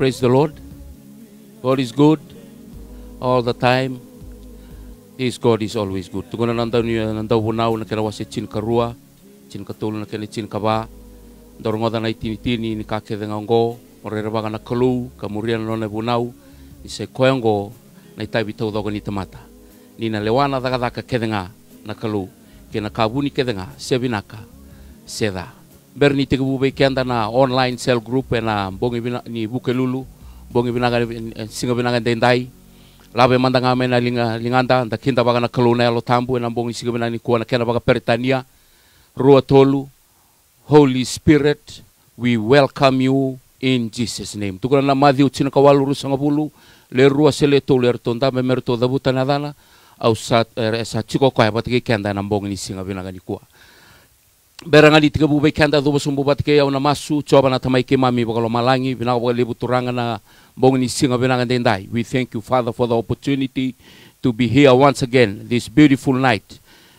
Praise the Lord. God is good all the time. His God is always good. Tuguna nanda ni nanda wunau na kena wase chin karua, chin katulu na kena chin kaba. Ndor ngoda na itini tini ni kake denga ngo, morere baga na kalu, kamuria na nona wunau, ni se koengo na itai bitau doga ni tamata. Ni na lewana daga daka kedenga na kalu, kena kabuni kedenga, sebinaka, seda. Berni tiga bube kenda na online cell group na bongi bina ni buke lulu, bongi binaga singa bina gani dendai, labe manda ngame mena linga linganda da kinda baga na kaluna ya tambu na bongi singa bina ni kuana kena baga peritania rua tolu Holy Spirit we welcome you in Jesus name. Tukuna na madhi tina kawalu rusanga bulu le rua sele tolu er tonda me merto da butana dana au sa er, sa chiko kwa batike kenda na bongi singa bina gani kua beranga di tiga bube kanda masu coba ke mami malangi bina lebu na singa benanga dendai. We thank you, Father, for the opportunity to be here once again this beautiful night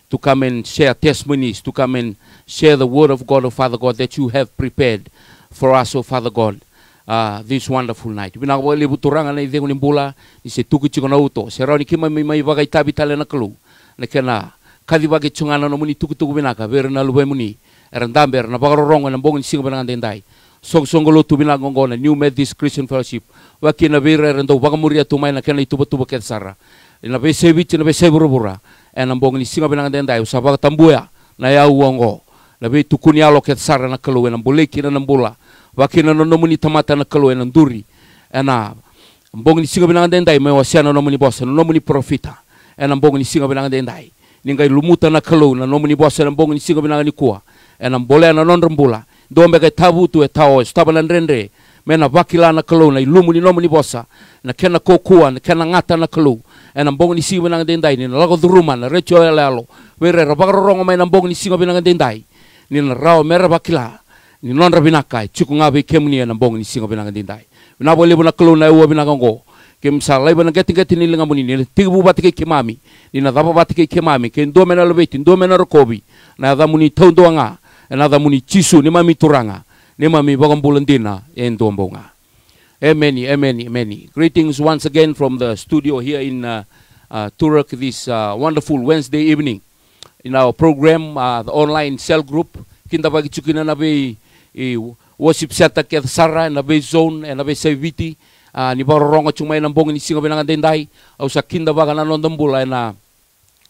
to come and share testimonies, to come and share the word of God, oh Father God, that you have prepared for us, oh Father God, uh, this wonderful night. Bina ko lebu turanga na ideng ni bula ni se tuku chiko na uto. Se rauni kima mai mai bagai tabi tale na kalu. Na kena kadi bagi chungana no muni tuku tuku binaka ber na lubai muni. Erandam ber na bagaroronga na bongni singa benanga dendai. Song songolo tu ngongona New Methodist Christian Fellowship. Waki na rendo baka muria tu mai na kena itu betu baket sara. Ina be sebi na be seburu bura ambong ni singa benang den dai usaba tambuya na ya uongo na be tukuni alo ket sara na kalu en boleki na nambula waki na no muni tamata na en nduri. Ena ambong ni singa benang den dai me wasiana no muni bosa no muni profita. Ambong ni singa benang den dai ningai lumuta na kalu na no muni bosa ambong ni singa benang ni kuwa en ambole na non rembula dombe kai tabu tu e tao stabalan rendre mena wakila na kalu na ilumu ni nomu ni bosa. Na kena kokua na kena ngata na kalu e na mbong ni singa binanga dendai ni na lago dhuruma na recho e lalo were ra bagarorongo mai na mbong ni singa binanga dendai ni na rao mera wakila ni non rabinaka e chuku ngabe kemuni e na mbong ni singa binanga dendai na bo lebu na kalu na ewa binanga ngo ke msa lai bana geti geti ni linga muni ni. Tigu bati ke kimami. Ni na daba bati ke kimami. Ke ndo mena lobeti ndo mena rokobi. Na da muni taundo nga. Na da muni chisu ni mami turanga. Ni mami bagong bulandina en dombonga. Amen, amen, amen. Greetings once again from the studio here in uh, uh, Turek this uh, wonderful Wednesday evening. In our program, uh, the online cell group, kinda bagi chukina na be i worship seta ke sara na be zone na be seviti uh, ni baroronga chumai na bongi ni singa benanga dendai au sa kinda baga na nondambula na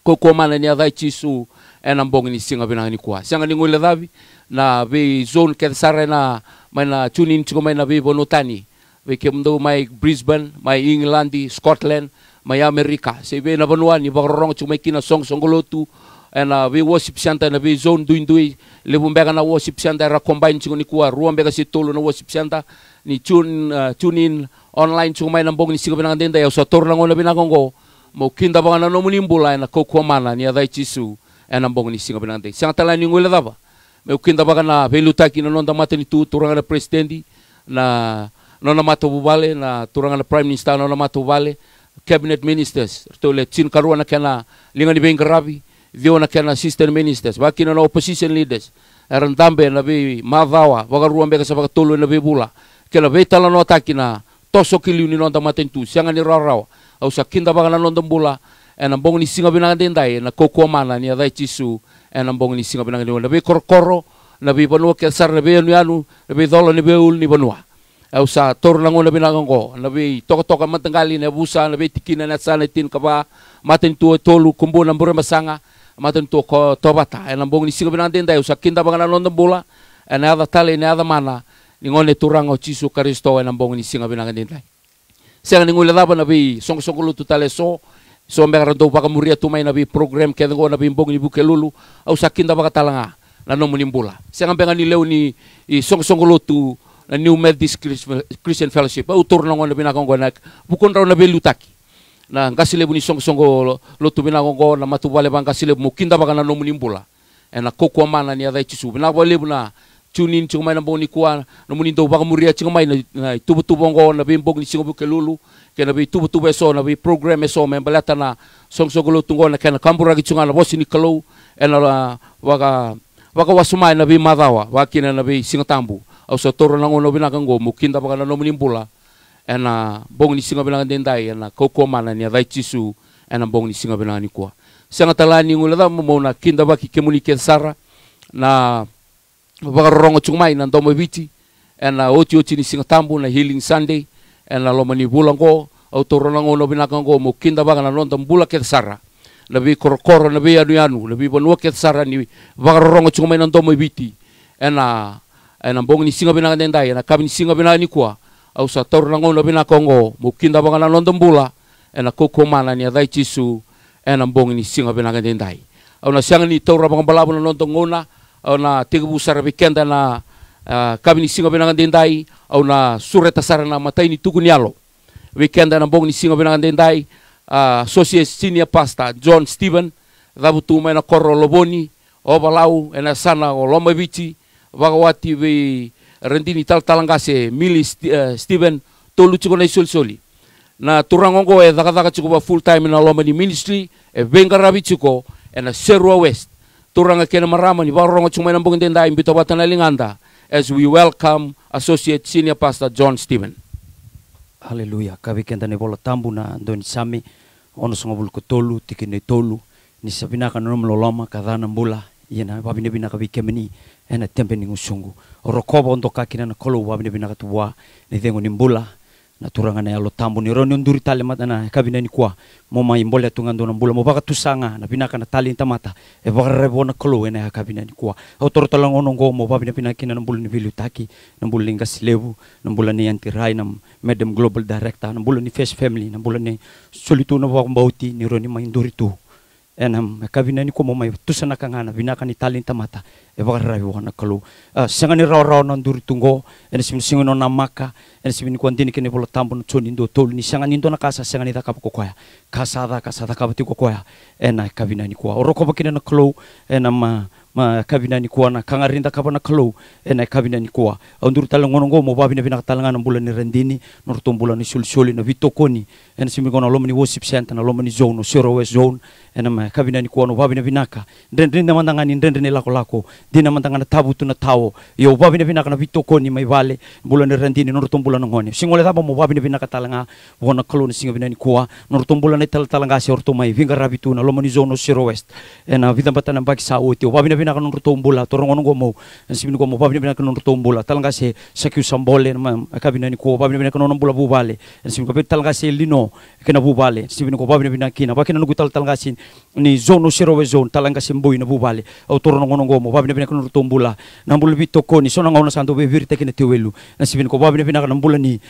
kokomana ni adai chisu ena mbongi ni singa benanga ni kwa. Sanga ni ngule davi na be zone ke sara na mai na tune in na be bonotani be ke mdo mai Brisbane mai England Scotland mai Amerika. Se be na banua ni bagrong chumai kina song songolotu ena be worship center na be zone duin dui. Le bumbega na worship center ra combine chingo ni kuwa ruam bega si tolo na worship center ni uh, tune in online chumai na mbongi ni singa benanga denda ya so torna ngona binagongo mo kinda banga na no munimbula na kokomana ni adai chisu ena mbongi ni singa benanga denda sanga tala ni ngule daba me ukinda baka na velutaki na nonda mata ni tu turanga na presidenti na bubale na turanga na prime minister nona mata bubale cabinet ministers. To le chin karua na kana linga ni benga rabi dio na kana assistant ministers. Baki na opposition leaders. Eran dambe na be baka ruang beka sa tolo na be bula kela be tala no taki na toso kiliu ni nonda mata tu sianga ni rarawa au sakinda baka na nonda bula ena bong ni singa binanga dendai na koko mana ni adai chisu ena bong ni singa binanga dendai na be korokoro na be banua ke sar na anu anu na be dola ni be ul ni banua au sa tor lango na binanga ngo na be toko toka matangali na busa na be tikina na sana tin kaba maten tu tolu kumbu na mbure masanga maten tu ko tobata ena bong ni singa binanga dendai usa kinda banga na nonda bula ena ada tale ena ada mana ni ngone turango chisu karisto ena bong ni singa binanga dendai Sanga ni ngule daba na be song song lu tu tale so so mbega rantou baka muria tu mai na program ke ngo na bi mbong ni buke lulu au sakinda baka talanga na no munimbula senga benga ni leo ni song song lotu na New Methodist Christian Fellowship au tur na ngona bina kongo na bukon raw na belutaki na ngasile buni song song lotu bina kongo na matu bale bang ngasile mukinda baka na no munimbula ena koko mana ni adai chisu bina bale buna tunin chunga mai na boni kuwa na munindo baka muria chunga mai na tubu tubu ngo na bi mbong ni singo buke lulu kena bi tubu tubu na bi program eso me balata na song song lo tungo na kena kambura gi chunga na bosi ni kalau ena waka waka wasumai na bi madawa wakina na bi singa tambu au so toro na ngono bina kango mukinda baka na nomuni mbula ena bong ni singa benanga dendai ena koko mana ni adai chisu ena bong ni singa benanga ni kwa. Sanga talani ngula da mo na kinda baki kemuni ke sara na bagarongo chungmai na ndomo viti. Ena oti oti ni singa na healing sunday ena loma ni bulango au torona ngono binaka ngo mo kinda baga na londa bula ke sara. Lebih korokoro lebih anu anu lebih bonua ke sara ni bagarongo chungmai na ndomo ena ena bong ni singa benanga dendai ena kabini singa benanga ni kwa au sa taur na ngono bina kongo mukinda banga na london bula ena koko mana ni adai chisu ena bong ni singa bina ngende dai au na siang ni taur banga balabu na au na tiga busara bikenda na uh, kami ni singa bina ngende dai au na sureta sara na matai ni tugu nialo weekenda na bong ni singa bina ngende dai uh, associate senior pastor John Stephen dabu tu mai na korro loboni o balau ena sana o loma vici bagawati we rendini tal talangase mili uh, Steven tolu chiko na isul soli. Na turangongo e daga daga chiko ba full time na loma ni ministry e venga rabi chiko e na Serua West turanga kena marama ni. Barongo chuma na mbong denda imbito batana linganda as we welcome associate senior pastor John Steven. Haleluya. Kavi kenda ne bola tambu na ndoni sami. Ono songa bulu tolu tiki ne tolu. Ni sabina kan no mloloma kadana mbula. Yena babine bina kavi kemeni ena tempe ni ngusungu orokoba ondo kakina na kolo babine bina katua ni dengo ni mbula na turanga na yalo tambu ni roni nduri tale mata na kabina ni kwa mo mai mbole tunga ndo na mbula mo baka tusanga na bina kana tali tamata e baka rebo na kolo ena kabina ni kwa o toro talang ono ngo mo babine bina kina na mbula ni vilu taki na mbula ni ngasilebu na mbula ni antirai na madam global director na mbula ni face family na mbula ni solitu na baka mbauti ni roni mai nduri tu. Enam kabina ni ko mo mai tusana kangana bina kan italin tamata e baka rabi wana kalu uh, sangani raw raw na nduri tungo ene sim singo no namaka ene sim ni ko andini kene bolo tambo no choni ndo tol ni sangani ndo na kasa sangani da kapo koya. Kasa da kasa da kapo ti koya. Ena kabina ni ko oroko bakina na kalu ena ma ma kabina ni kuana kangarinda kabana kalu ena kabina ni kuwa nduru tala ngono ngo mo babina bina talanga na bulan ni rendini nur bulan ni sul suli na vitokoni. Ena simi kono lomo ni worship center na lomo ni zone no zero west zone. Ena ma kabina ni kuwa no babina binaka. Ndendre na mandanga ni ndendre lako lako dina mandanga na tabu tu na tawo yo babina binaka na vitokoni mai vale bulan ni rendini nur bulan ngone. Singole tabo mo babina binaka talanga. Wona kalu ni singa bina ni nur bulan ni tal talanga si orto mai. Vinga rabitu na lomo ni zone no zero west. Ena vidam batana baki sa oti babina bina kan tombula torong ono gomo sibin gomo babina bina kan tombula talanga se sambole ma kabina ni ko babina bina kan ono bula bubale. Sibin ko talanga se lino kena bubale. Sibin ko babina bina kina. Bakina nugu tal talanga ni zone zero we zone. Talanga se mboi na bubale. Au torong ono gomo babina bina kan tombula. Na bula bito ko ni sona ngona santo be virte kena tewelu na sibin ko babina bina kan bula ni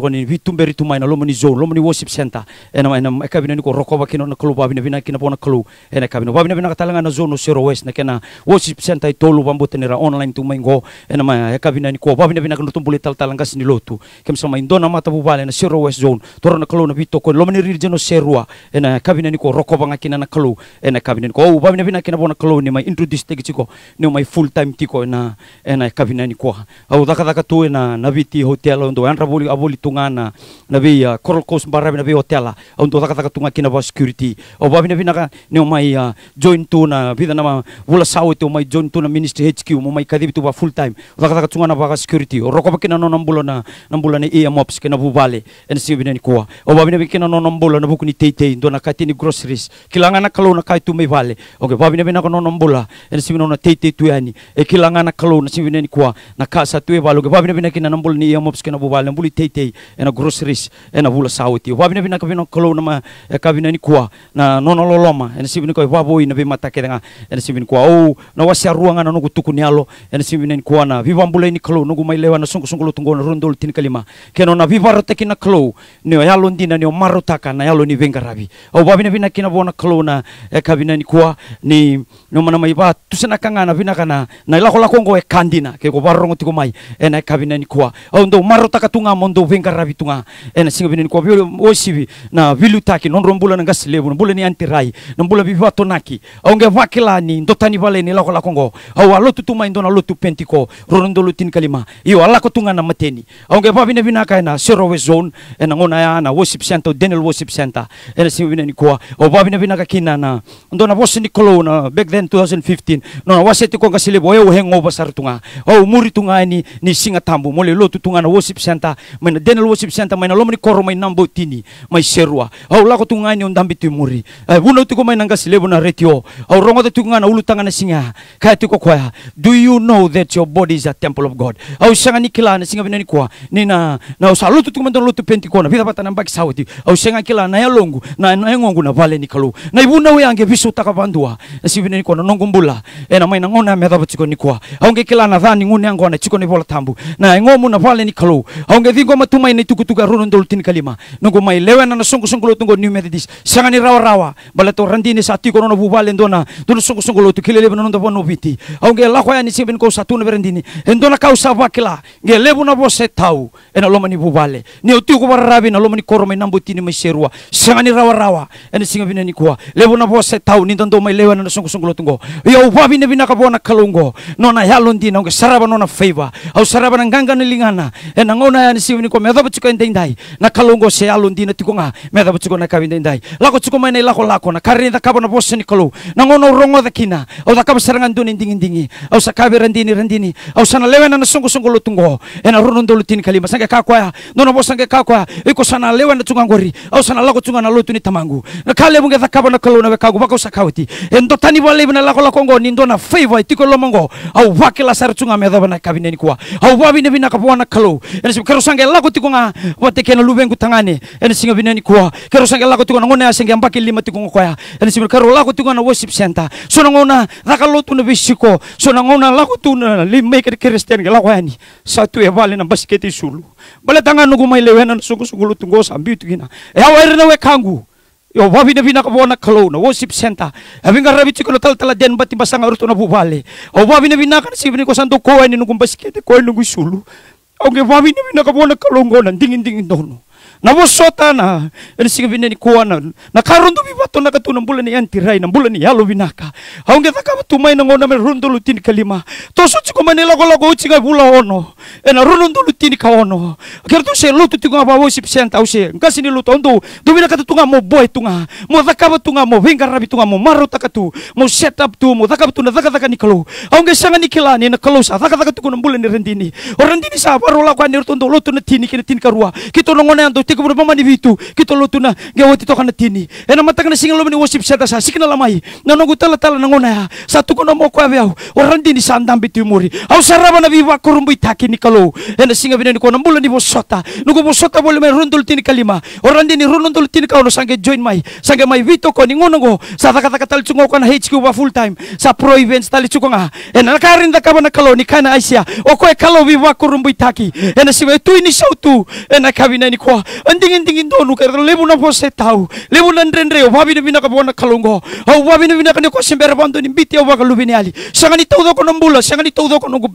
ko ni vitumberi tumai na lomo ni zone lomo ni worship center. Ena ena kabina ni ko roko bakina na klu babina bina kina pona klu ena kabina. Babina bina talanga na zone zero west na kena worship center tolu bambote nira online tu maingo. Ena ma ya kabina ni ko babina bina kan tumbuli tal talanga sini lotu. Kem sama indona mata bubale na zero west zone. Torona klu na bito ko lomo ni region serua. Ena kabina ni ko roko banga kina na klu ena kabina ni ko oh, babina bina kina bona klu ni mai introduce tegi chiko. Ni mai full time tiko ena ena kabina ni ko. Au daka daka tu ena na viti hotel ndo anra boli aboli tungana na be uh, coral coast barabi na be hotel au ndo daka daka tunga kina ba security. Au babina bina ka ni mai uh, join tu na vida na wala sawo tu mai join tu na ministry HQ mo mai kadibi tu ba full time. Daka daka tunga na ba security. O roko bakina no nambulo na nambulo ni ia mops kina bubale ena si bina ni ko. Au babina bina no nambulo na buku ni tete ndo na katini groceries. Kilanga na kalau na kai tu mai vale. Okay babina bina ko no nambula ena si bina na tete tu yani e kilanga na kalau na ni ko na kasa tu e valo ke babina bina kina nambulo ni ia mops kina bubale nambuli tete ena groceries ena bula sawti babina bina ka bina kalau na ma e ka bina ni ko na nono loloma ena si bina ko babo ina be mata ke nga ena si bina ko au na wasia ruanga na nugu tuku ni ena si bina ni ko na. Viva mbula ni kalau nugu mai lewa na sungu sungu tungo na rondol tin kalima. Keno na viva rote kina kalau ni ya lo ndina ni maro taka na ya lo ni venga rabi au babina bina kina bona e ka bina ni ko ni no mana mai ba tusana kanga na bina kana na lako lako ngo e kandina ke ko barongo tiko mai ena ka bina ni ko au ndo maro taka tunga mondo venga rabi tunga ena singa biolo osivi na vilu taki non rombula na ngasilebu na bula ni antirai na bula biva tonaki au nge vakila ni ndotani vale ni lako lako ngo au alo tutuma indona lo tu pentiko rorondo lutin kalima. Iyo ala ko tunga na mateni. Au nge babina bina ka na serowe zone ena ngona ya na worship center Daniel worship center. Ena singa bina ni ko au babina bina ka kina na ndona bosi ni kolo na back then 2015 no waseti te ko kasile bo eu hengo basar tunga o muri tunga ni ni singa tambu mole lotu tunga na worship center. Maina denel worship center maina lomani koro mai nambo tini mai serua. Au lako tunga ni ondambi tu muri. Buno tu ko mai nanga sile bona retio. Au rongo te tunga na ulu tanga na singa. Kaya tu do you know that your body is a temple of god? Au sanga ni kila na singa binani kwa. Ni na na usalu tu tunga lotu penti kona vida patana baki sawati au sanga kila na ya longu na na ngongu na vale ni kalu. Na ibuna we ange visu takabandua na sibinani kwa na nongumbula. Ena mai na ngona me daba chiko ni kwa. Aunge kila na dhani ngune ango na chiko ni bola tambu. Na ngomu na vale ni kalu aunge vingo matumai ni tukutuka runun dol tin kalima. Nungu mai lewe na songo songo tungo new methodist. Sanga ni rawa rawa. Bala to randini sati ko no bubale ndona. Dono songo songo lo tukilele bono ndo bono biti aunge la kwa ni sibin ko satu na berendini endona kau sabakila nge lebu na bo setau ena loma ni bubale ni utu ko barabi na loma ni koro mai nambu tini mai serua sanga ni rawa rawa. Ena singa bina ni kwa. Lebu na bo setau ni ndo mai lewe na songo songo tungo yo wabi ne bina ka bona kalungo. Nona yalon di nonge saraba nona favor au saraba nang ganga nilingana e na ngona ya nisi ni ko medha bachiko ndai. Na kalungo se yalon di na tikonga medha bachiko na kabin ndai. Lako chiko mai nei lako lako na karin da kabona bosse ni kalu. Na ngona rongo da kina. Au da kaba sarangan dun ndingi ndingi. Au sa kabe randini randini au sana lewe na songo songo lo tungo. E na runon dolu tin kalima. Sange ka kwa nona bosange ka kwa iko sana lewe na tunga ngori. Au sana lako tunga na lotu ni tamangu. Na kale bunge da kabona kalu na kagu. Bako sakawti endo tani wale na lako lako ngo ni ndona favor tiko lomongo. Au wakila sar tunga me daba na kabine ni kwa au wabi ne bina kapwa na kalo ene sim kero sange lako tiko nga wate kena lubengu tangane. Ene singa bina ni kwa kero sange lako tiko ngone asenge ambaki lima tiko ngoya ene sim kero lako tiko na worship center. So na ngona nakalo tu na bisiko so na ngona lako tu na lima ke kristian ke lako yani. Satu ya vale na basiketi sulu. Bale tanga nugu mai lewe na sungu sungu lutungo sambi tu gina e na we kangu yo wabi na bina kabona kalo na worship center. Abi nga rabi chiko tal tala den bati basanga ruto na bubale o wabi na bina kan sibini ko santo ko ni nungum basikete ko nungu sulu. O ge wabi na bina kabona kalongo na dingin dingin dono na bosota na ene singa bina ni kuwa na na karondo bi bato na katu na bulan ni antirai na bulan ni yalo binaka aunge taka tumai na ngona me rundo lutin kalima. To so chiko manila ko lago uchi ga bula ono. Ena rundo lutin ka ono. Kerto se lutu tinga ba worship center use. Ngasi ni luto ondo do bina katu tunga mo boy tunga mo zakaba tunga mo venga rabi tunga mo maru takatu mo set up tu mo zakaba tu na zaka zaka ni kalo aunge sanga ni kila ni na kalo sa tu na bulan ni rendini. O rendini sa baro la kwa ni ruto lutu na tini kini tin karua. No ngona ando tiko mama ni vitu kito lutu na gawa tito kana tini. Ena mataka na singa lo ni worship center sa sikina lamai na nongu tala tala na ngona ya. Sa tuko na mo kwa au. O rendini sa ndambi tu muri. Au saraba na viva kurumbu itaki ni kalo ena singa bina ni ko na bulan ni bosota nugo bosota bole me rundul tini kalima. O rendini rundul tini ka no sange join mai. Sange mai vito ko ni ngono go sa taka taka tal chungo ko na HQ ba full time. Sa pro events tali chuko nga. Ena karin da kabana kalo ni kana aisia o ko e kalo viva kurumbu itaki ena siwe tu ini sautu ena kabina ni ko anding anding indo nu ker lebu na pose tau lebu na ndrendre o babi na bina ka bona kalongo au babi na bina ka ni ko sembere bando ni biti o ba kalubini ali sanga ni tau ko nombula sanga ni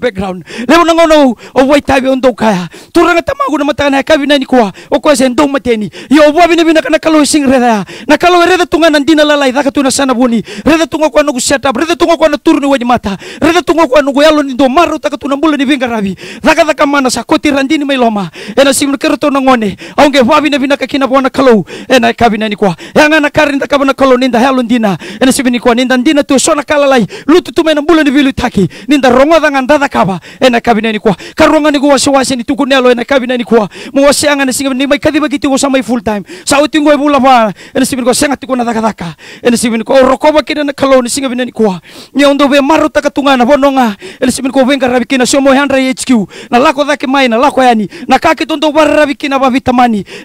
background. Lebu na ngono o wai tabi on do kaya. Turanga tamagu na mata na kabina ni ko o ko sen do mateni. Yo babi na bina ka na sing reda. Na kalo reda tunga na dina lalai daka tuna sana buni. Reda tunga ko no set up reda tunga ko na turni wadi mata. Reda tunga ko no yalo ni maru taka tuna mbula ni vinga rabi daka daka mana sa koti randini mai loma ena sim kero to na ngone. Aunge babi na bina ka kina bona kalo. Ena kabina ni ko yanga na karin da kabana kalo ninda halo dina ena sim ni ko ninda dina tu sona kala lai lutu tu mena mbula ni vilu taki. Ninda rongo da nganda da kaba ena kabina ni ko karonga ni ko wasi wasi ni tuku nelo ena kabina ni ko mo wasi anga ni singa ni mai kadi bagiti ko samai full time. Sa uti ngoi bula ba ena sim ni ko senga daka daka ena sim ni ko rokoba kina na kalo ni singa bina ni ondo be maru taka tunga na bononga ena sim ni ko venga rabi kina somo handra HQ na lako dake mai na lako yani. Na kaki tondo bara rabi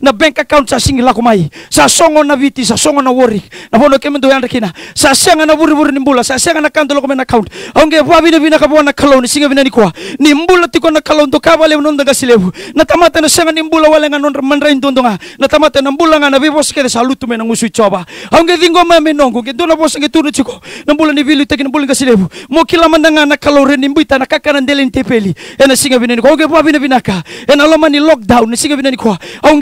na bank account sa singi mai. Sa songo na viti sa songo na wori. Na bono kemendo handra kina sa senga na buri buri ni mbula sa senga na kanto lako men account. Aunge ba bina bina ka kalo ni singa bina ni ko ni mbula tiko na kalo ndo kabale nondo gasilebu na tamata na senga ni mbula wala nga non mandra indondo nga na tamata na mbula nga na vivos kede salutu men ngusui choba aunge dingo ma menongo ke dona bosa ke tunu chiko. Na mbula ni vilu na mbula gasilebu mo kila mandanga na kalo reni mbuita na kaka na ndele ntepeli ena singa bina ni ko aunge ba bina bina ka. Ena loma ni lockdown ni singa bina ni ko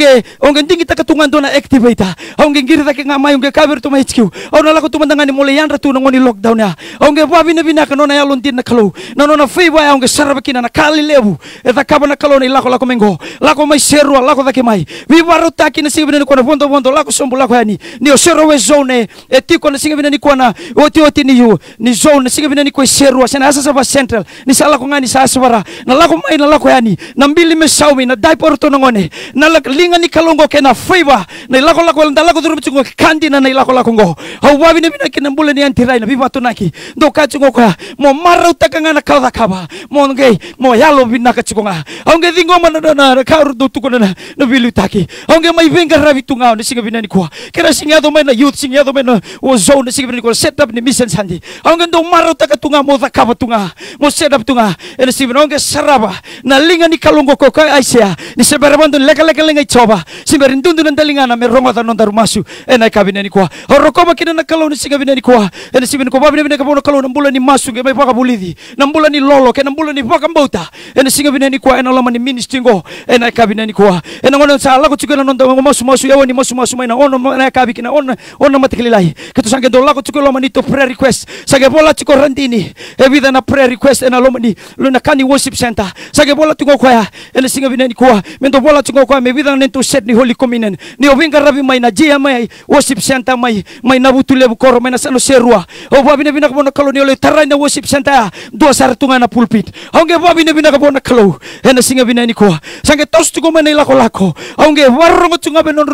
aunge Aunge aunge tingi ta katungan dona activate. Aunge ngiri ta ngamai aunge kaber tu mai HQ. Au na lako tumandangani mole yandra tu ngoni lockdown ya. Aunge babi na bina ka nona yalon tin na kalau. Na nona feiwa aunge saraba kina na kali lebu. Eta kaba na kalau ni lako lako mengo. Lako mai serua lako ta ke mai. Vi baru taki na singa bina kona bondo bondo lako sombo lako yani. Ni o we zone e tiko na singa bina ni kona oti oti ni yu. Ni zone singa bina ni ko serua sana asa saba central. Ni sala ko ngani sa aswara. Na mai na lako yani. Na mbili me saumi na diaper to ngone. Na lak linga ni kalongo ke na favor. Na lako lako na lako mchungo kandi na na lako ngo. Hau wabi na bina kina mbule ni antirai na biba tunaki. Ndo kachungo kwa mo mara utaka ngana kauda kaba. Mo nge mo yalo bina kachungo nga. Aunge dingo mana na na kauru do tuko na na bilu taki. Aunge mai venga ravi tunga ni singa bina ni kwa. Kera singa do mai na youth singa do mai na o zone singa bina ni kwa set up ni mission sandi. Aunge ndo mara utaka tunga mo da kaba tunga. Mo set up tunga. Ena singa aunge saraba na linga ni kalongo ko kai aisia. Ni sebera leka leka lenga choba. Simberin dundu na dalinga na me ronga da nonda rumasu. Ena kabina ni kwa. Horoko kina na kalau ni singa bina ni kwa. Ena singa bina kwa babina bina kabono kalau na mbula ni masu ke mai paka bulidi. Na mbula ni lolo ke na mbula ni paka mbauta. Ena singa bina ni kwa ena lama ni ministry ngo. Ena kabina ni kwa. Ena ngono sa lako chukela nonda ngo masu masu yawa ni masu masu mai na ono na kabi kina ono ono matikililai. Ketu sange do lako chukela lama ni to prayer request. Sage bola chuko randini. Evida na prayer request ena lama ni luna kani worship center. Sage bola tungo kwa ena singa bina ni kwa. Mendo bola tungo kwa me vida nento set ni holy communion. Ni ovinga ravi mai na jia mai worship center mai mai na butu lebu koro mai na sano serua. O babi na bina kabona kalo ni ole tarai na worship center dua saratunga na pulpit. Aunge babi na bina kabona kalo ena singa bina ni kwa. Sange tos tuko mai na lako lako. Aunge warongo tunga be non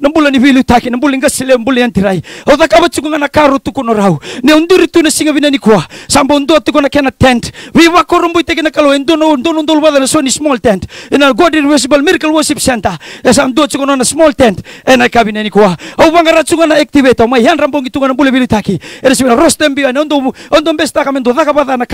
na mbula ni vilu taki na mbula ngasile mbula yantirai. O da kaba tuko na karu tuko no rau. Ni unduri tu na singa bina ni kwa. Sambo ndo tuko na kena tent. Viva korumbu teke na kalo endo no ndo no ndo wada na so ni small tent. Ina God Irreversible Miracle Worship Center. Esa ndo tuko na small tent. Ena kabina ni kwa. Au bangara tuko na activate mai han rambongi tuko na mbula vilu taki. Ena sibina rostem bi na ndo ndo besta kama ndo daka bada na.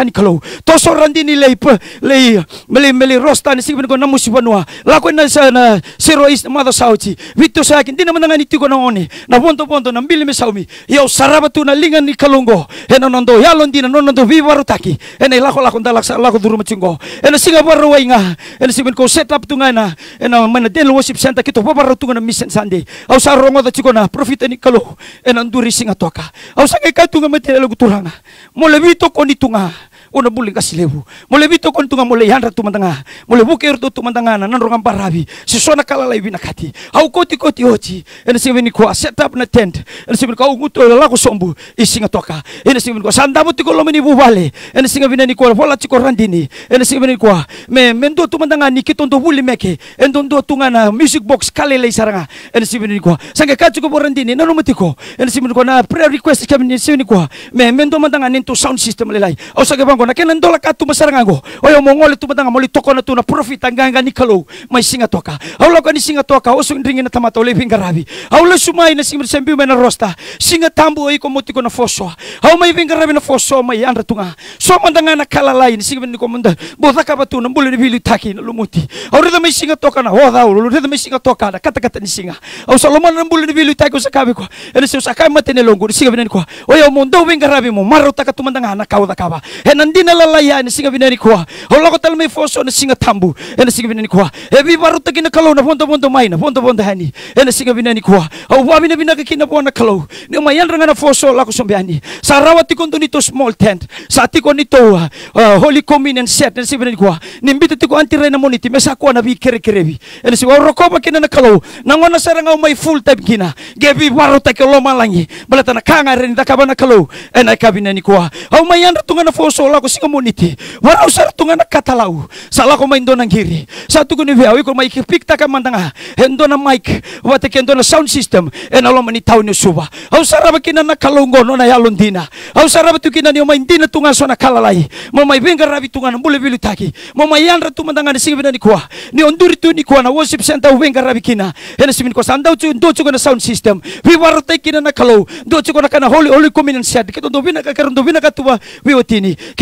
Toso randini lei lei meli meli rosta ni sibina ko na musibanua. Lako na sa na zero east mother sauti. Vito sa akin di naman nga niti ko na oni. Na bondo bondo na mbili me saumi. Yo saraba tu na lingan ni kalungo. Ena nondo yalon di na nondo vivaru taki. Ena lako lako dalak sa lako duru machingo. Ena singa baru wa nga. Ena sibin ko set up tu nga na. Ena mana den worship center kito babaru tu nga na mission Sunday. Au sa rongo da chiko na profit ni kalo. Ena nduri singa toka. Au sa kay tu nga mete lagu turanga. Mole vito ko ni tunga una buli kasilebu mole bito kon tunga mole yandra tumandanga mole to tumandanga na nanronga barabi si sona kala lai binakati au koti koti oti ena singeni ko set up na tent. Ena singeni ko nguto la ko sombu. Isinga toka. Ena singeni ko sandamu tiko lo meni bubale ena singeni ni ko vola tiko randini. Ena singeni ko me mendo tumandanga ni buli meke. Endo ndo tunga na music box kale lai saranga. Ena singeni ko sanga kachu ko borandini nanu matiko ena singeni ko na prayer request kami singeni ko me mendo mandanga nento sound system lelai au sanga bango na kenan dola katu masarangago oyo mongole tu matanga moli toko na tu na profit anganga ni kalo mai singa toka. Au lako ni singa toka oso ndringi na tamata ole vingarabi au la sumai na singa sembi na rosta. Singa tambu oi ko moti ko na foso. Au mai vingarabi na foso mai andra tunga. So mandanga na kala lain singa ni ko manda boda ka batu na mbule ni bilu taki na lumuti au rida mai singa toka na hoda au rida mai singa toka na kata kata ni singa. Au salomon na mbule ni bilu taki ko sakabe ko ene se sakai mate ne longo singa ni ko oyo mondo vingarabi mo maro taka tu mandanga na kauda kaba. Enan dina lalaya ni singa binani kwa. Hola ko talme foso na singa tambu. Ena singa binani kwa. E bi baru kina kalo na bonto bonto mai na bonto bonto hani. Ena singa binani kwa. Au wa bina bina kina bona kalo. Ni ma yan ranga na foso la ko sombiani sarawati kondo nito small tent. Sa ti ko nito uh, holy communion set na singa binani kwa. Ni mbito ti ko anti rena moniti mesa ko na bi kere kere bi singa roko ba kina na kalo. Na ngona saranga mai full time kina. Ge bi baru ta ke lo malangi. Balata na kanga ren da kabana kalo. Ena kabinani kwa. Au ma yan tunga na foso la ko singa moniti warau na katalau sala ko maindo nang giri satu ko ni via ko mai pikta ka mandanga endo na mic wate kendo na sound system. En alo mani tau ni suba au saraba kina na kalongo no na yalon dina. Au saraba tu kina ni mai dina tunga so kalalai mo mai benga rabi tunga na bule bilu taki. Mo mai ratu mandanga ni singa ni kwa ni onduri tu ni kwa na worship center benga rabi kina. En simin ko sandau tu ndo tu na sound system. Vi waru te kina na kalau. Ndo tu na kana holy holy communion set kito ndo bina ka karon ndo bina ka tuwa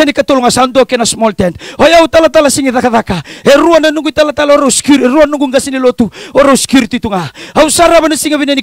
keni katulunga sando kena small tent. Hoya utala tala singi daka daka e rua na nungu tala tala oro security rua nungu ngasini lotu. Oro security tunga. Au saraba na singa binani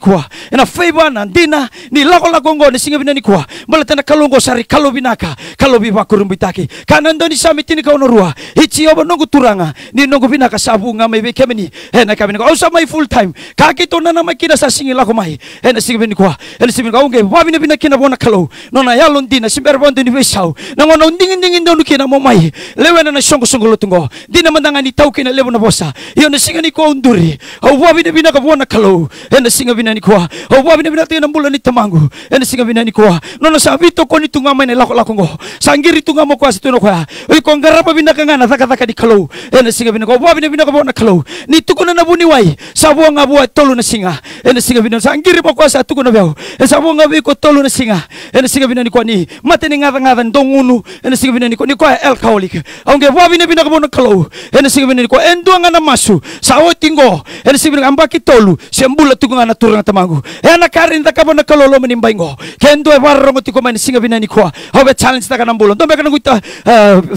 ena feiba na ndina ni lako lako ngo na singa binani mala tana kalungo sari kalo binaka kalo biba kurumbitaki kana ndoni sami tini ka rua. Ichi oba nungu turanga ni nungu binaka sabu nga mai be kemeni. Ena kabini ko au sama full time. Kaki to na nama kina sa singi lako mai. Singa binani kwa ena singa ka unge wabi na binaki na bona kalo nona yalo ndina simber bondo ni besau na ngono dingin dingin donu kina mo mai. Lewe na songo songo lutungo dina mandanga ni tau kina lewe na bosa. Iyo na singa ni ko unduri. Au wabi na binaka bona kalo ena singa binani kwa au wabi na binaka tina mbula ni tamangu ena singa binani kwa nona sa vito ko ni tunga mai na lako lako ngo sangiri tunga mo kwa situno kwa oi ko ngarapa binaka thaka di kalo ena singa binaka au wabi na binaka bona kalo ni tukuna na buni wai. Sabu nga tolu na singa. Ena singa binaka sangiri mo kwa sa tukuna beo sabu nga bi ko na singa. Ena singa binani kwa ni. Mate ni ngada ndongunu. Ena singa binani kwa ni kwa alcoholic aunge wabi na binaka bona kalo ena singa binani kwa endua ngana masu sawo tingo ena singa binaka ambaki tolu sembula tukunga na turanga tamangu ena karin taka bona kalo lo menimbai ngo kendo e warro ngo tiko mani singa binani kwa hobe challenge taka nambulo ndombe kana kuita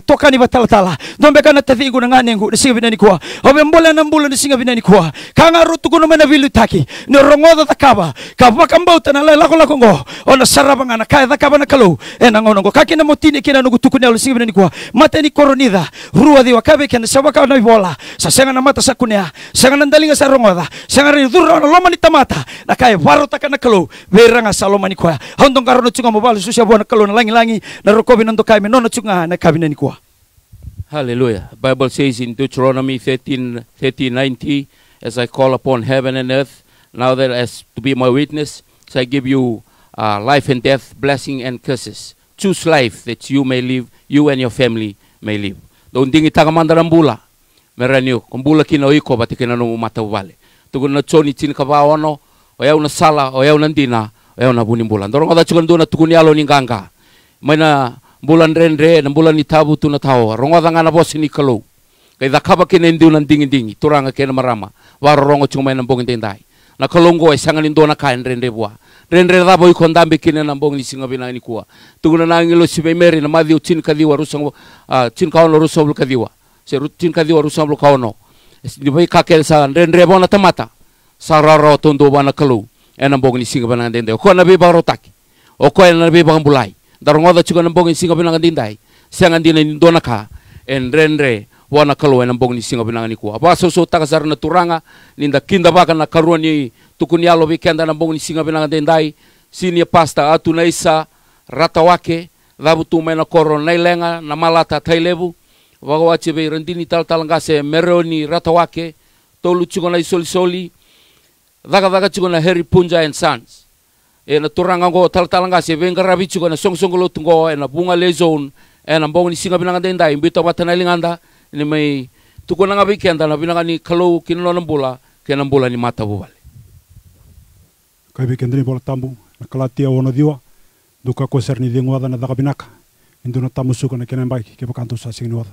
toka ni batala tala ndombe kana tathi ngu ngane ngu singa binani kwa hobe mbola nambulo ni singa binani kwa kanga rutu kuno mena vilu taki ni rongoda takaba kabaka mbauta na le lako lako ngo ona saraba ngana kaya takaba na kalo ena ngono ngo kakina motini kina nugu tukune alo singa binani kwa mate ni koronida rua di wakabe kena sabaka na bola sa senga na mata sakunea senga na ndalinga sa rongoda senga ri durra na loma ni tamata na kaya waro taka na kalo beranga sa loma ni kwa hondong karono chunga mobile susia bona kalo na langi langi na rokobi nando kai menono chunga na kabina ni kwa Hallelujah. Bible says in Deuteronomy 13, 13 90, as I call upon heaven and earth, now that as to be my witness, so I give you uh, life and death, blessing and curses. Choose life that you may live, you and your family may live. Doon ding itakamanda ng bula. Meron niyo, kung bula kinoiko, bati kinanong umata ubali. Tugon na choni chin kabaono, oyaw na sala, oyaw na dina, oyaw na bunin bulan. Dorong kada chugan doon na tugun yalo ni ganga. May na bulan renre, na bulan ni tabu tu na tao. Rongo nga na boss ni kalo. Kay dakaba kinendu ng dingin dingi, turanga kena marama. Waro rongo chung may nambong tinday. Na kalonggo ay sangan indo na kain renre buwa. Renre da boy kondambe kina nambong ni singa binang ni kuwa. Tugun na si meri na madhiu chin kadiwa rusang uh, chin kaono rusang kadiwa. Se chin kadiwa rusang kaono. Di bay kakel sa renre bona tamata. Sararo tondo bana kalu. Enam bong ni singa binang dende. Ko na bibang rotaki. O ko na bibang bulay. Darong oda chuga nambong ni singa binang dindai. Sangan din ni dona ka. En renre wana kalu enam bong ni singa binang ni kuwa. Ba so so na turanga ninda kinda baka na karuan ni tukun yalo bikenda nambong ni singa binang dindai. Sini pasta atu na isa rata wake. Labu tu mena koro na ilenga na malata tailebu. Wagawache be rendini tal talangase meroni rata wake. Tolu chuga na isoli soli. Daga daga chuga na Harry Punja and Sons. E na turanga go tal talangase venga rabi chuga na song song lo tungo e na bunga le zone. E na mbong ni singa binang dindai. Mbito linganda. Ini may tukun na nga bikenda na binanga ni kalau kinlo. Kaya ng bula ni mata bubali. kai be kendri bola tambu na kalatia ona diwa duka ko de ngwada na daga binaka indu na tamu suka na kenen bai ke bakanto sa sing ngwada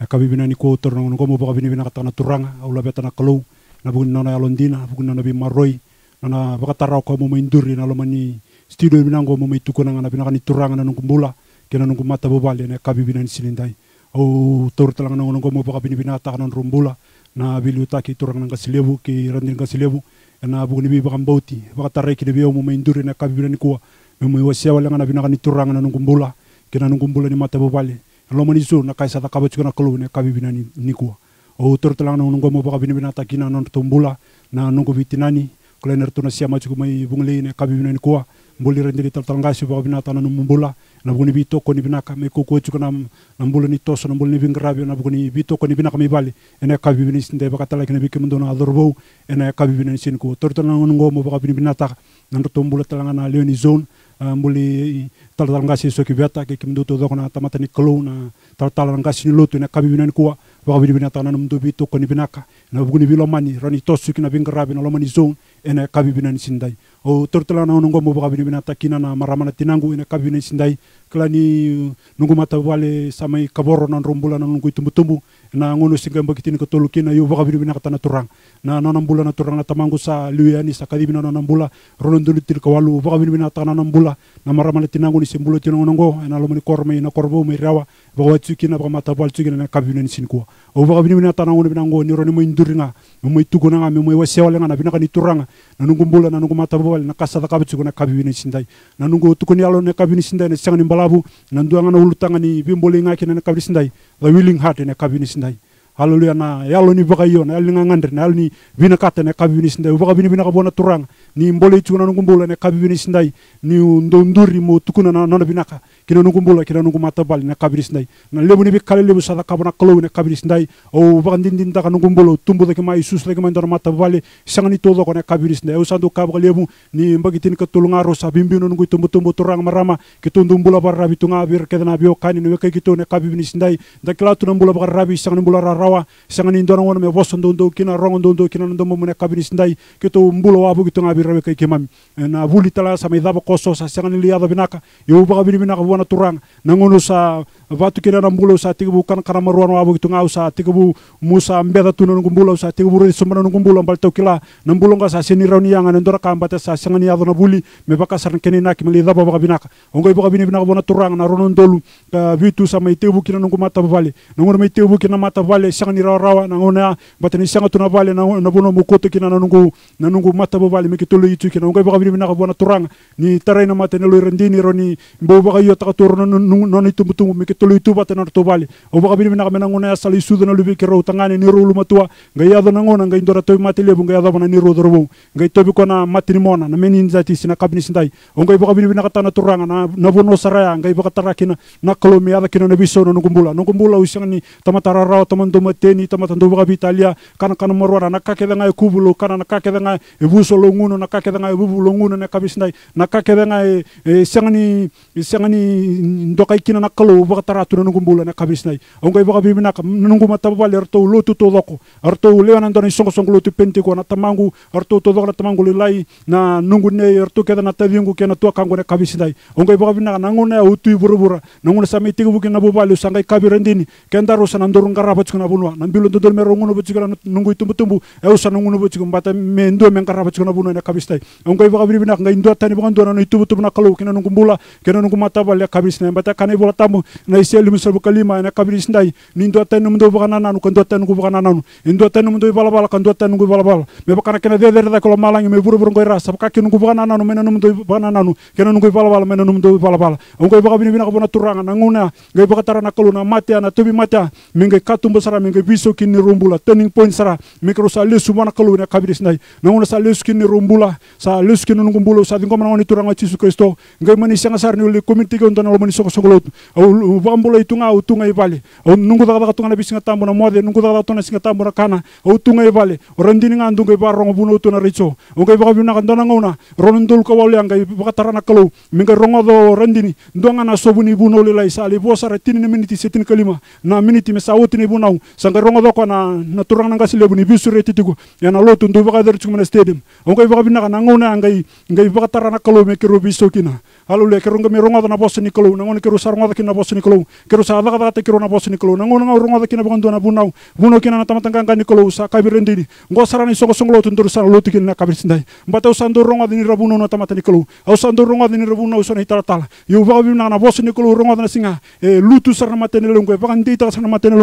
na kabi bina ni ko tor na ngo mo baka bini binaka tana turanga au la beta na kalau na bugun na alondina bugun na bi maroi na na baka tarau ko mo induri na lo mani studio binango mo mai tukuna na binaka ni turanga na nung kumbula kena nung mata bobali na kabi bina ni silindai au tor talang na ngo mo baka bini binata na rumbula. Na bilu taki turang nang kasilebu ki randin kasilebu na bugun bi bakam bauti. Baka tarai ki biyo mo mai induri na kabi bina ni kuwa. Me mo wasia wala na binaka ni turanga na nung kumbula kena nung kumbula ni mata bobali lo mani su na kaisa ta kaba chukana kalu ne kabi bina ni ni kuwa. O tor talang na nung mo baka bini binata kina non tumbula na nung bitinani kula ner tuna siama chuku mai bungle ne kabi bina ni kuwa mbuli rendiri tal talangasi baka binata na nung mbula na buguni bito ko ni binaka me ko ko chukana na mbula ni toso na mbula ni bingrabi na buguni bito ko ni binaka mi bali ene kabi bina sinde baka talaki na bikim ndo na adorbo ene kabi bina sin ko tor talang na nung mo baka bini binata na ndo mbula talanga na leoni zone mbuli tal talangasi so ki beta ke kim do to na tamata ni kolo na tal talangasi ni lotu na kabi bina ni kuwa baka bini binata na mdo bito ko ni binaka na buguni bilo mani rani tosu ki na bingrabi na lo mani zone ene kabi bina ni sindai o tortala na nungo mo baka bini bina takina na maramana tinangu ene kabi bina ni sindai kala ni nungu mata wale samai kaboro na rombula na nungu itumbu tumbu na ngono singa mbakitini ko tolu kina yu baka bini kata na turang. Na nanam bula na turang na tamangu sa liuyani sa kadibina na nambula ronon dulu til kawalu baka bini bina kata na nambula na maramale tinangu ni simbulu tinangu nango na lo mani korme na korbo mai rawa baka watsu kina baka mata bal tsukina na kabina ni sinkua o baka bini bina kata na ngono binango ni roni mo induringa mo ituguna nga mo na binaka ni turanga na nungu mbula na nungu mata bal na kasa da kabitsu na kabina sindai. Na nungu tukuni alo na kabina sindai na sangani mbalabu. Na nduanga na ulutanga ni bimbole nga kina na kabina sindai. The willing heart na kabina sindai haleluya na yalo ni baka yo na yalo ni ngandre na ni bina kata na kabini sindai. Baka bini bina kabona turang ni mbole chuna nungu mbula na kabini sindai. Ni ndo nduri mo tukuna na nona binaka kina nungu mbula kina nungu mata bali na kabini sindai. Na lebu ni bikale lebu sada kabona kalo na kabini sindai. O baka ndin din taka nungu mbula tumbu dake mai sus dake mai ndora mata bali sangani todo ko na kabini sindai. O sando kabaka lebu ni mbagi tin ka tulunga rosa. Bimbi nungu tumbu tumbu turang marama. Kitundu mbula barabi tunga bir kedana bio kani no kai kito na kabini sindai. Dakla tu mbula barabi sangani mbula rawa sangani ndona wona me boso ndo ndo kina rongo ndo ndo kina ndo mo ne kabini sindai kito mbulo wabu kito ngabi rawe kai kimam na vuli tala sa me daba koso sa sangani liada binaka yo ba kabini binaka bona turang nangono sa vatu kina na mbulo sa tigu kan kana wabu kito ngau sa tigu musa mbeda tu nungu mbulo sa tigu re sumana nungu mbulo mbal to kila na mbulo nga sa seni rauni yang ane ndora kambata sa sangani ado na vuli me baka sarn kene naki me daba ba binaka. Ongo ba kabini binaka bona turang na rono ndolu ka vitu sa me tigu kina nungu mata vale nangono me tigu kina mata vale sangani rawa rawa na ngona batani sanga tuna vale na na bono mukoto kina na nungu na nungu mata bo vale miki tulu itu kina. Ngai baka bini na bona turang ni tarai na mata ne lo rendini roni mbo baka yo ta turu no no ni tumbu tumbu miki tulu itu batana to vale. O bini na mena ngona sali sudu na lubi kiro tangani ni rulu matua ngai ado na ngona ngai ndora toy mati lebu ngai ado bana ni ro dorbo ngai tobi ko na mati ni mona na meni nzati sina kabini sindai. O ngai bini na katana turanga na na bono saraya ngai baka tarakina na kalomi ada kina na biso no ngumbula ngumbula usangani tamatara rawa tamando mateni tamata ndo baka bitalia. Kana kana morwana na kakeda ngai kubulo kana na kakeda ngai e buso lo nguno na kakeda ngai bubu lo nguno na kabisnai na kakeda ngai e sangani sangani ndokai kina na kalo baka taratu na ngumbula na kabisnai ongai baka bibina ka nungu mata bale arto lotu to doko arto lewana ndoni songo songo lotu penti ko na tamangu arto to doko na tamangu lai na nungu ne arto keda na tavingu kena tua kango na kabisnai ongai baka bibina na ngona utu burubura na ngona sami tigu bukin na bubale sangai kabirendini kenda rosa na ndorunga rabat kuna bunwa na mbilo ndodol mero ngono butsikana nungu tumbu tumbu e usana ngono butsikum bata me ndo men karaba tsikana bunwa na kabistai ongai baka bibina ngai ndo tani baka ndo na tumbu tumbu na kalau kena nungu mbula kena nungu mata bale kabisnai. Bata kana ibola tamu na iseli musabu kalima na kabisnai. Ni ndo tani ndo baka na nanu kan ndo tani nungu baka na nanu ndo tani ndo bala bala kan ndo tani nungu bala bala me baka na kena de de da kalau malangi me buru buru ngai rasa. Baka kena nungu baka na nanu mena ndo baka na nanu kena nungu bala bala mena nungu ndo bala bala ongai baka bibina bona turanga na nguna ngai baka tarana kalau na mate na tobi mate mingai katumba sara mingai biso kini rumbula. Turning point sara. Mikro sa lesu mana kalau na kabiris nai na nguna sa lesu kini rumbula. Sa lesu kini nungu bulo sa dingko mana turanga Yesus Kristo. Ngai mani sanga sar ni uli komiti ko ndana mani soko soko lot au vambula itu nga utunga ibale au nungu daga tunga na bisinga tambo na mode nungu daga tunga singa tambo na kana. Au tunga ibale orandini nga ndunga ibar rongo buno tuna richo ngai baka bina ndana ngona ronondul ko wali ngai baka tarana kalau mingai rongo do randini ndonga na sobuni buno le lai. Sali bosara tini miniti setin kalima na miniti me sawutini bunau sanga rongo do ko na turang nanga sile buni bisure titigo ya na lotu ndu baka der chumana stadium. Ngai baka bina na ngona ngai ngai baka tarana kalau me kiro bisokina halu le kero rongo na boss ni kalau na ngona kero sar ngoda kina boss ni kalau. Kero sa daga daga kero na boss ni kalau. Na ngona rongo kina baka bunau. Buno kina na tamatanga ngani kalau sa kabirendini ngo sarani songo songo lotu sar lotu kina kabir sindai mbata usando rongo ni rabuno na tamatani kalau. Au sando rongo ni rabuno usona hitala tala yu baka bina na boss ni kalau rongo na singa. E lutu sar na matene longo baka sar na matene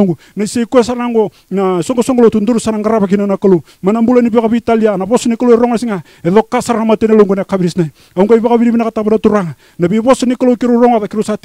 ko sar nango na songo songo lotu ndur sar ngaraba kina na kalau manambula ni baka bitalia na boss ni kalau rongo singa e do kasar na matene longo na kabir sindai ongo baka bina ka tabra turanga na bi boss ni rongo da kiro sa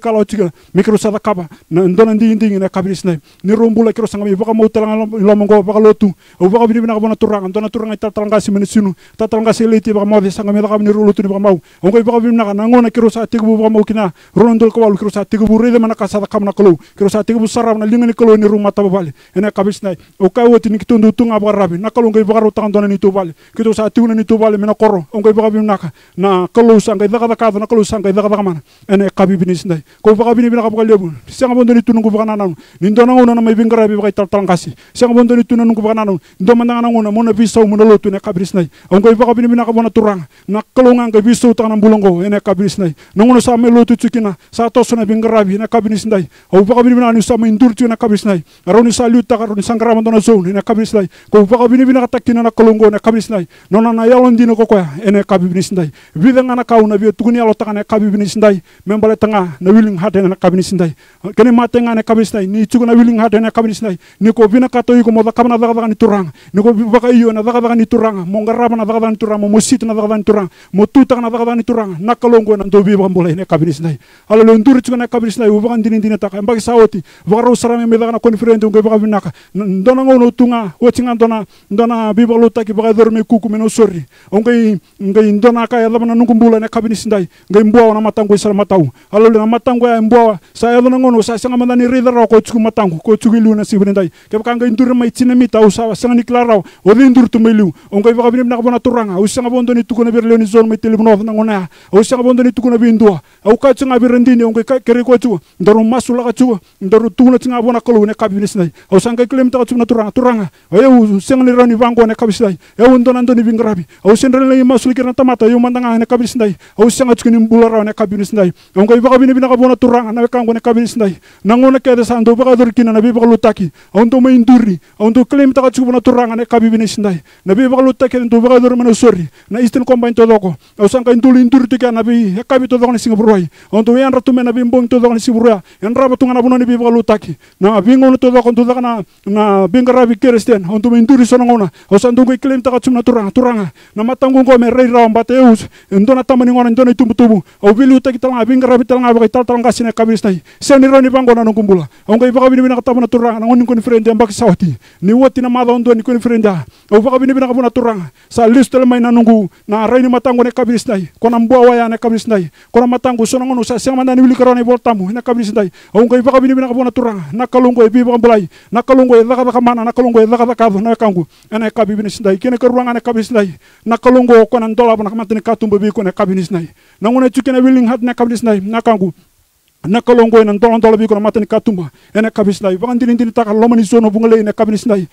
kalau tiga mikro sa kaba. Na ndona ndi ndi na kabir sindai ni rombula kiro sanga baka mo talanga lomongo baka lotu. Baka bina ka bona turanga ndona turanga tatalanga si sinu. Tatalanga si leti baka mo sanga mi da kabni rulutu ni baka mau. Ongo baka bina ka nangona kiro sa tigu baka mau kina. Rondol ko walu kiro sa tigu rede mana ka sa da kamna kalau kiro sa tigu sarab na lingani kalau ni rumah tabali ene kabir sindai o ka woti ni kitundu tunga baka rabi. Na kalau ngai baka rutang ndona ni tubali kito sa tigu ni tubali mina koro. Ongo baka bina ka na kalau sanga daga daga na kalau sanga daga daga mana. Ene kabi bini sindai ko baka bini bina ka baka lebu sanga bondo ni tunungu baka nananu ni ndona ngona na mai bingara bi baka tal kasi sanga bondo ni tunungu baka nananu ndo mandanga ngona mona bisau mona lotu ne kabi sindai ongo baka bini bina bona turang na kalau nganga bisau tanga bulongo ene kabi sindai nongono sa me lotu tsukina sa tosona bingara bi na kabi sindai o baka bini bina ni sa mai ndur na kabi sindai aroni sa liu taka aroni sangrama dona zone. Ene kabini sindai ko baka bini bina katakina na kolongo ene kabini sindai nona na yalon dino ko koya ene kabini sindai. Vida ngana kau na bio tuguni alo taka ne kabini sindai. Membale tanga na willing hate na kabini sindai. Kene mate ngane kabini sindai. Ni chugo na willing hate na kabini sindai. Ni ko bina kato iko mo kabana daga daga ni turanga. Ni ko baka iyo na daga daga ni turanga. Mo ngaraba na daga daga ni turanga. Mo sit na daga daga ni turanga. Mo tuta na daga daga ni turanga. Na kalongo na ndo bi baka mbole ne kabini sindai. Ala lo nduri chugo na kabini sindai. Ubaka ndini ndini taka. Mbaki sawoti baka ro sarame me daga konferente ngai baka binaka ndona ngono tunga wachinga ndona ndona bi baka lutaki baka dorme kuku meno sorri ngai ngai ndona kaya labana nungumbula ne kabini sindai. Ngai mbwa na matango isala matau. Ala lo na matango ya mbwa sa ya dona ngono sa sanga mandani rida ro ko chuku matango ko chuku liu na sibrin dai ke baka ngai ndur mai chine mi tau sa sanga ni klarao o di ndur liu ngai baka binim na bona turanga o sanga bondo ni tukuna bir leoni zon mai tele no na ngona o sanga bondo ni tukuna bindua au ka chunga birendini ngai ka kere ko chu ndaru masula ka chu ndaru tuna chinga bona kolo ne kabini sindai o sanga klem ta chu na turanga. Turanga eu sanga ni rani vango ne kabini sindai eu ndona ndoni bingrabi o sendra le masul kirna tamata eu mandanga ne kabini sindai o sanga chukini mbula ne kabini sindai ngai baka bini bina ka bona turanga na kango ne kabini sindai nangona ke da sando baka dur kina na bi baka lutaki onto mai nduri onto klem ta bona turanga ne kabini sindai. Na bi baka lutaki onto baka dur mana sorry. Na isten combine to doko o sanga nduli nduri to kana bi he kabi to doko ne singapura onto yan ratu mena bi mbong to doko ne singapura yan raba tunga na bona ni bi baka lutaki. Na bi to doko to doko na bingara bi keristen onto mai nduri sono ngona o sando ngai klem ta chu na turanga turanga na matangu ngome rei rawa mbate eus. Ndona tamani ngona ndona tumbu tubu. O bi lutaki tanga bingara bi tanga baka tal tal ngasine kabini sindai seni roni bango na nungumbula au ngai baka bini bina turanga na ngoni koni frende mbaki sawati. Ni woti na mada ondo ni koni frende au baka bini bina kabuna turanga. Sa list le mai na nungu na raini matango ne kabini sindai kona mbua waya ne kabini sindai kona matango sono ngono sa sema na ni wili karone bol tamu ne kabini sindai au ngai baka bini bina turanga. Na kalungo bulai nakalongo e daga daga mana nakalongo e daga daga na kangu. Ene kabi bini sindai. Kene ke ruanga kabi sindai. Nakalongo ko nan dola bona kamantene katumbe bi ko ne kabi ni sindai. Nangone tukene willing hat ne kabi sindai. Nakangu nakalongo ena ndolo ndolo bi kono matani katumba. Ena kabis nai bangan dini dini taka lomani zono bunga le ena kabis nai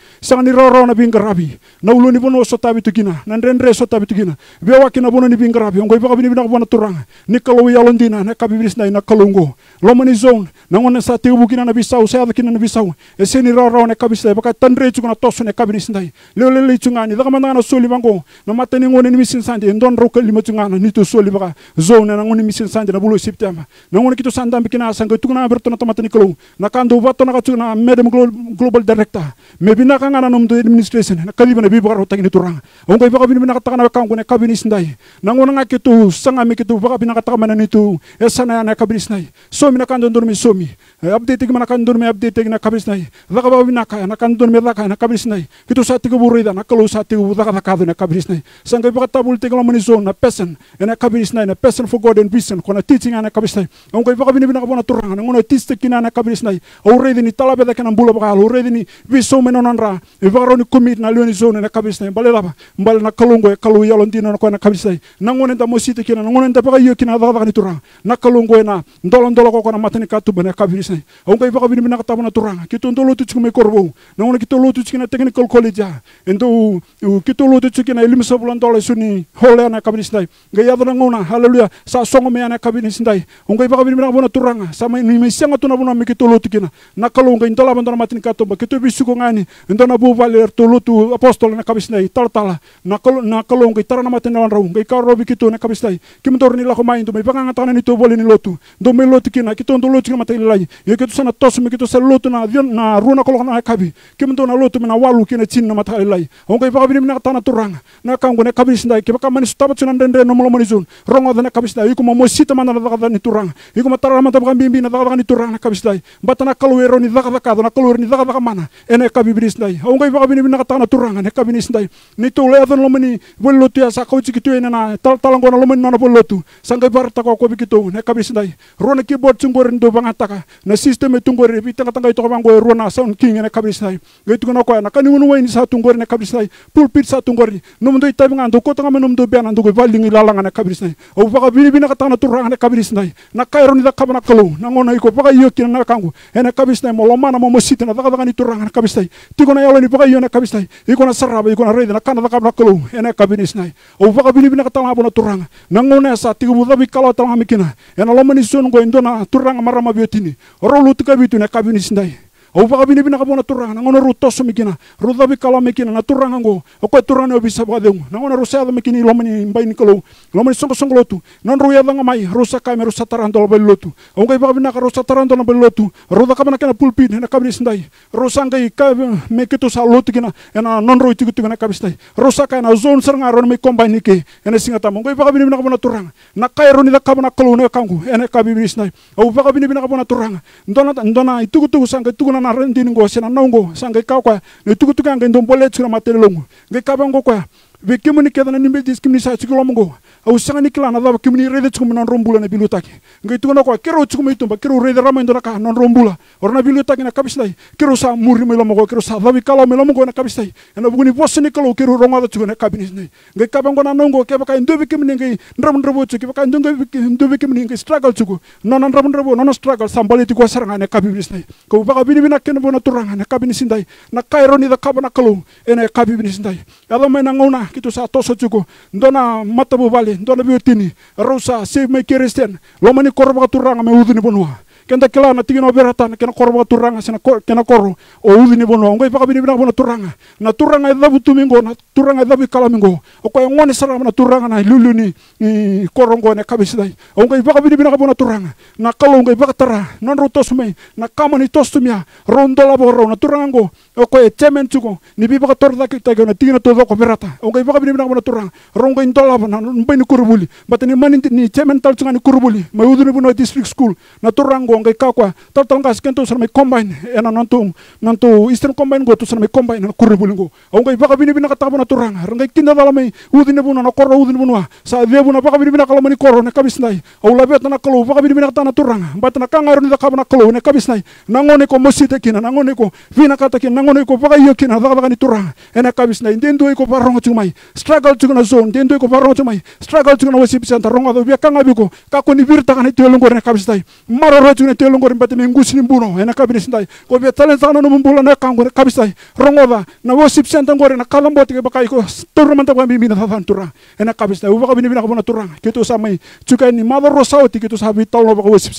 roro na binga rabi. Na ulo ni bono sota bi tukina na ndendre sota bi tukina bi waki na bono ni binga rabi. Ngoi baka bini turanga. Ni kalo ya londina na kabis nai na kalongo. Lomani zone. Na ngone sa te bukina na bisau. Sa kina na bisau. E se ni roro na kabis nai baka tandre chukuna toso na kabis nai le le chungani daga manda na bango. Na matani ngone ni misin sande ndon ro kalima chungana ni baka zone. Na ngone misin sande na bulo september. Na ngone kito sanda dambi kina sanga tukuna berto na tamatani kalo na kando vato na kachuna medem global director. Me bina ka ngana nom do administration. Na kaliba na biba rota ini turang. On kai baka bina bina kata kana kangu na kabini sindai na ngona nga kitu sanga mi kitu baka bina kata mana nitu esana na kabini sindai so mi na kando ndor mi so mi update ki mana kando mi update ki na kabini sindai daga ba bina ka na kando mi daga na kabini sindai kitu sa tigo burida na kalo sa tigo daga daga na kabini sindai sanga baka tabul tigo mani na person na kabini sindai na person for god and vision. Kona teaching na kabini sindai on kai baka bina bina kabona turanga ngono tiste kina na kabis nai o redi ni talabe da kana bula baka o redi ni viso meno nanra e varo ni commit na leoni zone na kabis nai bale laba mbale na e kalu yalo ndino na kona kabis nai na ngone da mosite kina na ngone da baka yo kina da da ni turanga na kalungo na ndolo ndolo ko kona matani katu bana kabis nai o ngai baka bini bina katabona turanga kito ndolo tu chikume korbo na ngone kito lo tu chikina technical college endo kito lo tu chikina elimu sabulan dole suni hole na kabis nai yadana ngona haleluya sa songo me na kabis nai o ngai baka bina bona turanga sama ni me sianga tuna bona me ke tolo tikina na kalonga indola bandona matin katomba ke to bisu ko ngani. Indona bu valer tolo tu apostol na kabisnai tal tala na kalo na kalonga tara na matin na rau ngai karo bi kito na kabisnai kim tor ni la ko mai ndo me banga ngata ni to lotu do me lotu kina kito ndo lotu kina matin lai ye ke to sana tos me kito sa lotu na dion na runa kalo na kabi. Kim ndo na lotu me na walu kina chin na matai lai o ngai baka bini na tana turanga. Na kango na kabisnai ke baka mani sutabat sunan dendre no mo zon. Rongo na kabisnai ko mo sita mana na ni turanga. Iko matara mata baka bimbi na daga ni turang na kabis dai bata na kaluero ni daga na kaluero ni daga mana ene kabibris dai o ngai baka bini na kata na turang ne kabinis dai ni to le adon lomani bolotu ya sa ko chikitu ene na tal talango na lomani na bolotu sangai bar ta ko ko bikitu ne kabis dai rona keyboard tungor ndo banga taka na system e tungor bi tanga tanga to bango rona sound king ne kabis dai gitu na ko na kani wonu ni sa tungor ne kabis dai pulpit sa tungor ni num do itabi ngando ko tanga menum do bena ndo ko valingi lalanga ne kabis dai o baka bini na kata na turang ne kabis dai na kairo ni kabana na ngona iko baka iyo kina na kangu. Ena kabistai mo lomana mo mosita na daga daga ni turanga na kabistai. Tiko na yalo ni baka iyo na kabistai. Iko na saraba iko na rede na kana daga na kalu ena kabinisnai o baka bini bina katala turanga. Na ngona sa tiko bu dabi kala tala mikina ena lomani son go indona turanga marama biotini. Rolu tika bitu na kabinisnai au baka bini bina kabona turanga na ngona ru toso mikina ru dabi kala mikina na turanga ngo o ko turanga o bisa ba deung na ngona ru sa da mikini lo mani mbai ni kalo lo mani songo songo lotu. Non ru ya da ngamai ru sa kai meru sataran dol bel lotu. Au ngai baka bina ka ru sataran dol bel lotu. Ru da kabana kana pulpit na kabini sindai ru sa ngai ka me kitu sa lotu kina ena non ru tigu tigu na kabistai ru sa kai na zone seranga ron me combine ni ke ena singa tamo ngai baka bini bina kabona turanga. Na kai ru ni da kabana kalo ne kangu ena kabini sindai au baka bini bina kabona turanga. Ndona ndona itugu tugu sanga itugu mona na re ndini ngo sena nongo. Sange ka kwa ne tukutuka nge ndombole tsura matelelongo. Nge ka bango kwa vekimuni kedana nimbe discrimination sikilo mongo au sanga ni klana da kimni rede chukum non rombula na bilutaki ngai tugu na kwa kero chukum itumba kero rede rama ndona ka non rombula. Orna bilutaki na kabisnai kero sa muri melo mongo kero sa davi kala melo mongo na kabisnai ena buguni bosni kalo kero ronga da chugu na kabinis nei ngai kabango na nongo ke baka ndobi kimni ngai ndram ndrabo chuki baka ndongo ndobi kimni ngai struggle chugu non ndram ndrabo non struggle. Sambali ti kwa saranga na kabinis nei ko baka bini bina ken bona turanga na kabinis ndai na kairo ni da kabana kalo ena kabinis ndai alo mai na ngona kitu sa toso chugu ndona matabu vale ndona biotini rosa se mai keristen lo mani korba turanga me uduni bonua kenda kila na tingin bera na kena korba turanga sena kena koro o udini bono ngai paka bini bina bono turanga. Na turanga ida butu mingo na turanga ida bikala mingo. O ko ngone sara na turanga na luluni ni korongo ne kabisdai o ngai paka bini bina bono turanga. Na kalo ngai paka tara non ro tosme na kamani tostumia rondola boro na turanga ngo o ko e temen tuko ni bi paka torda kita na tingin to ko berata o ngai paka bini bina bono turanga. Rongo indola na mbeni ni kurubuli. Batani mani ni temen tal tunga ni kurubuli. Ma mai uduni bono district school. Na turango ngai kakwa tal tal ngas kento sana mai combine. Ena nantu nantu eastern combine go to sana mai combine. Na kurubuli go o ngai baka bini bina katabo na turanga ngai kinda dala mai uduni bono na korro uduni bono sa de bono baka bini bina kala mani korro ne kabisnai o labet na kalo baka bini bina katana turanga batana kangaro ni da kabana kalo ne kabisnai nangone ko mosite kina nangone ko vina kata kina nangone ko baka iyo kina da baka ni turanga ena kabisnai ndendo ko parongo chumai struggle chuna zone. Ndendo ko parongo chumai struggle chuna wasip santa rongo do bia kanga biko kako ni virta kana telongor ne kabisnai maroro chuna telongor batani ngusni mbuno ena kabisnai ko bia talent sana no mbula ne kango ne kabisnai rongo da na wasip santa ngore na kalamboti ke baka iko turmanta kwa bimina thavan turanga ena kabisnai ubaka bini bina kabona turanga kito samai chukai ni mother rosauti kito sabi taulo baka wasip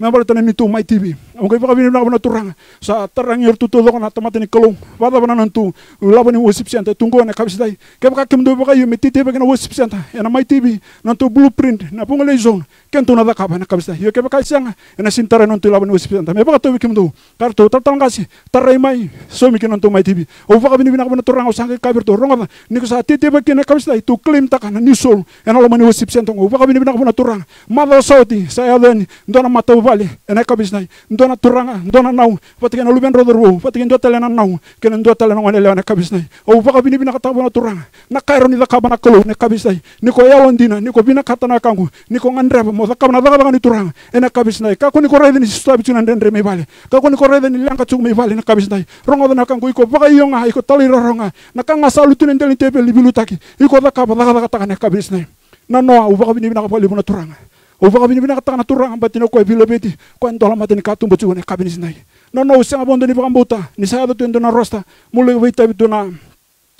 santa Member tana ni tu mai TV. Ang kay baka binibina na turang sa tarang yor tutulo na tamate ni kalong. Wala ba na tu laban ni worship center tunggo na. Kaya baka kimdo baka yu mititi baka na worship center. Ena mai TV nantu blueprint na punga zone. Kento na dakaba na kabisday. Yo kaya baka siyang ena sintara nantu laban ni center. Me baka tu. Karto tatang kasi taray mai so mi nantu mai TV. O baka binibina na turang o sangay kabir to ronga ni ko sa titi baka na kabisday tu claim taka na ni sol. Ena laban ni worship center. O baka binibina na turang. Mother Sauti sa yadan ndona mataw vale ena kabisnai ndona turanga ndona nau. Patikan luben rodor wo patikan do telena nau. Ken do telena ngone lewana kabisnai o baka bini bina kata bona turanga. Na kairo ni zakaba na kolo ne kabisnai ni ko yawon dina ni ko bina kata na kangu. Ni ko ngandre mo zakaba na zakaba ni turanga. Ena kabisnai ka ko ni ko rede ni sisto bitu na ndendre me vale ka ko ni ko rede ni lanka chung me vale na kabisnai rongo na kangu iko baka yonga iko tali ronga. Na kanga salu tunen ndeli tepe libilutaki iko zakaba zakaba kata na kabisnai na noa u baka bini bina kapali bona turanga o vaka bini bina katanga turanga batino ko vila beti ko ndola matini katumbo chu ne kabinis nai no no sanga bondo ni bakambuta ni sa do tendo na rosta mulle vita bitu na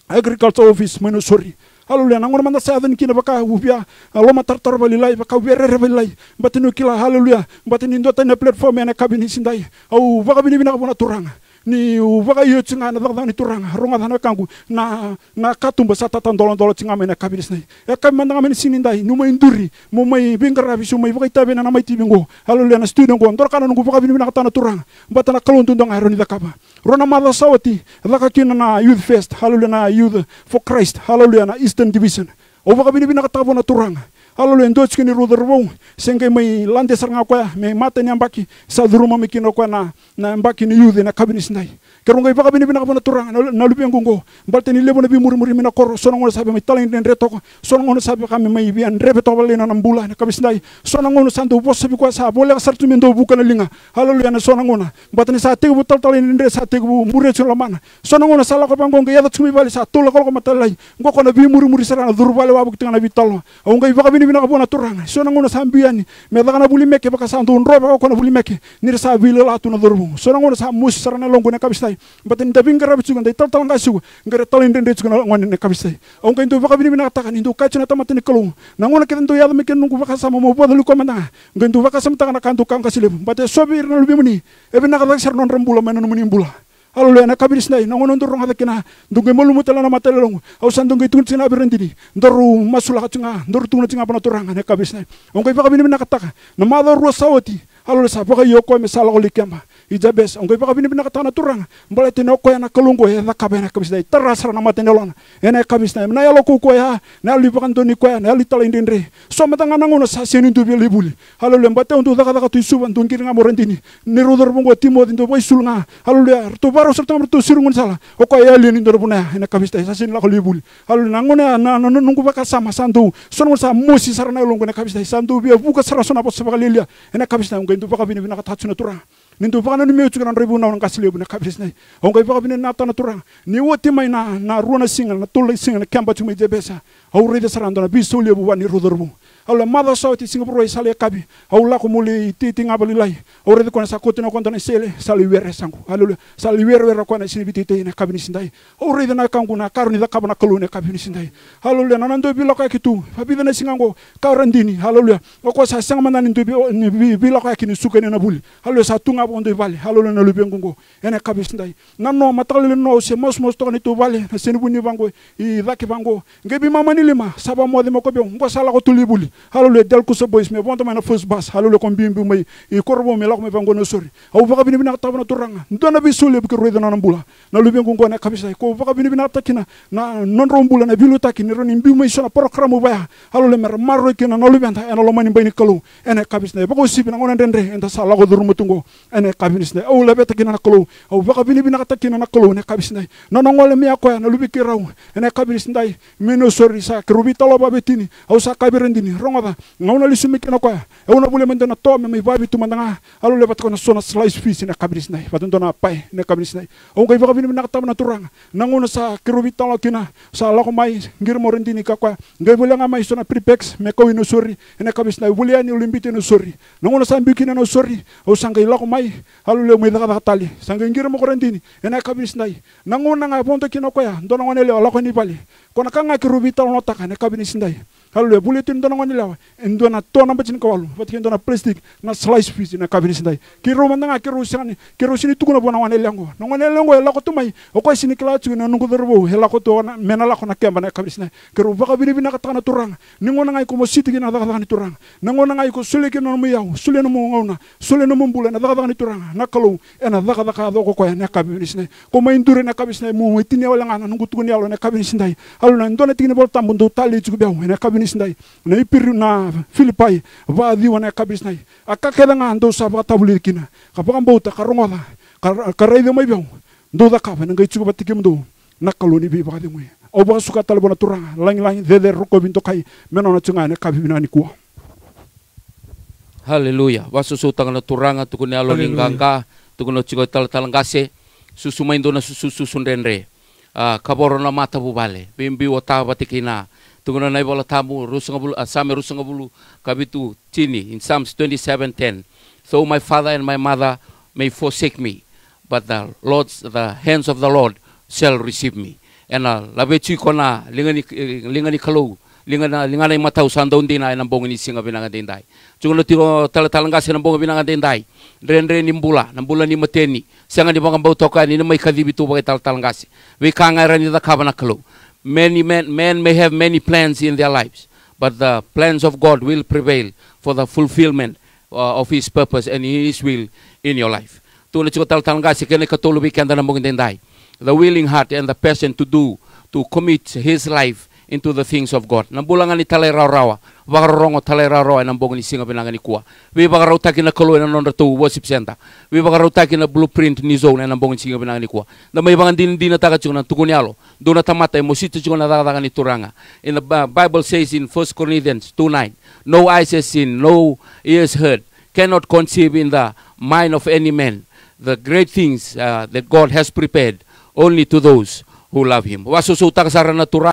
agriculture office meno sorry haleluya nangona manda sa den kina baka upia loma tartar bali lai baka werere bali lai. Batino kila haleluya batini ndota na platform ene kabinis ndai au vaka bini bina kapona turanga ni waka iyo tsinga na dagda ni turanga ronga dana kangu na na katumba sa tatan dolon dolon tsinga mena kabinis nai ya kam manda ngamen sini ndai nu mai nduri mo mai bingara bisu mai itabe na mai tibingo haleluya na studio ngo ndor kana ngu waka bini na katana turanga. Batana kalon tundong ironi da kaba. Rona mada sawati daka kina na youth fest haleluya na youth for christ haleluya na eastern division. O waka bini na na turanga haleluya ndo chikini rudher wong senge mai lande sarnga kwa me mata ni ambaki sa duruma mikino kwa na na ambaki ni youth na kabinis nai kero ngai baka bini bina kabana turang. Na na lupi ngungo balte ni lebo na bi muri muri mina kor sono ngono sabe mai taling den reto sono ngono sabe kami mai bi an rebe to balena na mbula na kabis nai sono ngono santo bo sabe kwa sa bole ka sartu mendo buka na linga. Haleluya na sono ngono ni sa tegu bu tal talin den sa tegu bu mure chulo mana sono ngono sala ko bango ngai yada tsumi bali sa tula ko ko matalai ngoko na bi muri muri sara na dur bale wabu tinga na bi talo o ngai bini bina kabona turanga. So na ngona sambiani me daga na buli meke baka santo roba ko na buli meke. Ni sa vile la tu na dorbu so na ngona sa mus sarana longo ne kabistai bata ni tabinga rabi tsuga dai tal tal ngasu ngare tal inde inde tsuga ngone ne kabistai on ka indo baka bini bina taka indo ka chuna tamate ni kalung na ngona ke indo yada meke nungu baka sama mo bodo lu komanda ngendo baka sam taka na kanto kam kasile bata sobir na lubi muni e bina ka sar non rambula mena muni mbula Le na kabiris nai na ngono ndoro ngata kina ndunge molu mutala na matele longu. Au san ndunge tun sina birendini ndoro masula katunga ndoro tun tinga pana turanga. Na kabiris nai ongai pa kabini na kataka. Na mado pa yoko me sala ko likamba ija bes ongai pa kabini na katana turanga. Mbale tino ko na kalungo ya na kabena kabis nai terasa na matene lona ene kabis nai na yalo ya na li pa kandoni ko ya na li tala indendre so matanga na ngono sa seni ndu libuli. Halo le mbate undu daga daga tu suban ndungi nga morendini ni rodor bongo timo dindo boy sulnga halo le to baro serta mertu sirungun sala. O ya lini ndor buna ene kabista sa sin la ko libuli. Halo na ngone na na nungu baka sama sandu sono sa mosi sarana longo ne kabista sandu bi buka sara sona bo lilia. Ene kabista ngai ndu baka bini bina ka tatsuna tura nindu baka na meu tsukan rebu na on kasile bu na kabista o ngai baka bini na tana tura. Ni woti mai na na ruona singal na tolle singal na kamba tsumai jebesa. Au rede saranda na biso le bu wani rodor bu aula mada so ti singapore sale kabi. Aula ko muli ti ti ngabali lai. Ore de kona sa kotina konta sele sale were sangu. Alu sale were were kona sini biti te na kabini sindai. Ore de na kangu na karuni da kabana kalune kabini sindai. Alu le nanando bi lokay kitu. Fabi de na singango karandini alu le ko sa sanga manani ndo bi bi lokay kini sukene na buli. Alu sa tunga bondo bali alu le na lu bengungo ene kabini sindai. Nanno matale no se mos mos to ni to bali na seni buni bango i daki bango. Ngebi mama ni lima. Saba mo de mo ko be mbo sala ko tuli buli halule del ko so boys me bonta mana first bus halule ko mbimbi may i korbo me lako me bango no sori baka bini bina tabana turanga. Ndona bi sule bi ko reda na mbula na lubi ngo ngone kabisa. Ko baka bini bina takina. Na non rombula na bilu takini roni mbi may sona program baya halule mer marro kina na lubi anta. Ena lo mani bayni kalu. Ene kabisa bako sibi na ngone ndendre enta sala ko dur mutungo. Ene kabisa au lebe takina na kalu. Au baka bini bina takina na kalu. Ne kabisa na no ngole akoya na lubi kirau. Ene kabisa ndai mino sori sa kerubi talo babetini au sa kabirendini ronga ba ngauna li sumik na kwa. E una bule mendona to me mai babi tu mandanga alu le batko na sona slice fish na kabris nai. Batun dona pai na kabris nai. O ngai baka vini na kata na turanga nanguna sa kerubi talo kina sa la ko mai ngir mo rendini ka kwa. Ngai bule nga mai sona prepex me ko ino sori na kabris nai. Bule ani ulimbite no sori nanguna sa mbikina no sori o sangai ko mai alu le mai daga tali sangai ngir mo ko rendini na kabris nai. Nanguna nga ponto kina kwa ndona ngone le la ko ni bali. Kona kanga kerubi talo no taka na nai Hallelujah. Bule tin dona ngoni lawa. Endo na to na bacin kawalu. Bat kin dona plastic na slice fish na kabini sindai. Kiro manda nga kiro sani. Kiro sini tuku na bona ngone lengo. Na ngone lengo la ko tumai. O ko sini kala tu na nungu. Hela ko to na mena la ko na kemba na kabini sindai. Kiro baka bini bina katana turang. Ni ngona ngai ko mo siti na daga ni turang. Na ngona ngai ko sule kin no mo yaw. Sule no mo ngona. Sule mo na daga ni turang. Na kalu ena daga daga do ko ko na kabini sindai. Ko mo indure na kabini sindai mo tini wala ngana nungu tuku ni alo na kabini sindai. Halu na ndona tini bol tambundu tali tu biaw na sindai na ipiru na filipai va di wana kabis nai aka keda nga ndo sa ba tabuli kina ka pa mbota ka rongoda ka rai de mai biaw ndo da ka na ngai tsugo batiki mdo na kaloni bi ba de mo o ba suka talo bona turanga lang lang de de roko binto kai meno na tsunga ne kabi binani kuwa Haleluya. Wasu tanga na turanga tukuni alo linganga tukuni chigo tal talangase susu maindo na susu susundenre. Ah kaboro na mata bubale. Bimbi wata batikina. Tunguna nai bola tamu rusanga bulu asame rusanga bulu kabitu tini in Psalms 27:10. So my father and my mother may forsake me, but the Lord's the hands of the Lord shall receive me. And uh, labe chui kona lingani lingani kalau lingana lingana matau sandon dina na bongini singa binanga dindai. Tunguna tiro tala talanga sina bonga binanga dindai. Ren ren nimbula nambula ni mateni. Sanga di bangam bau toka ni mai kadibi tu bagai tal talangasi. We kanga rani da kabana kalau. Many men, men may have many plans in their lives, but the plans of God will prevail for the fulfillment uh, of His purpose and His will in your life. The willing heart and the passion to do, to commit his life into the things of God. Nambulangan ni talay raw-rawa, bakarongo talay raw-rawa nambong ni singa binangan ni kuwa. We bakaraw taki na kaloy na nonda to worship center. We bakaraw taki na blueprint ni zone na nambong ni singa binangan ni kuwa. Na may bangan din din na taga chung na tukunialo. Doon na tamatay mo sito chung na dagadagan ni turanga. In the Bible says in 1 Corinthians 2:9, no eyes has seen, no ears heard, cannot conceive in the mind of any man the great things uh, that God has prepared only to those who love Him. Wasusutak sa na turanga.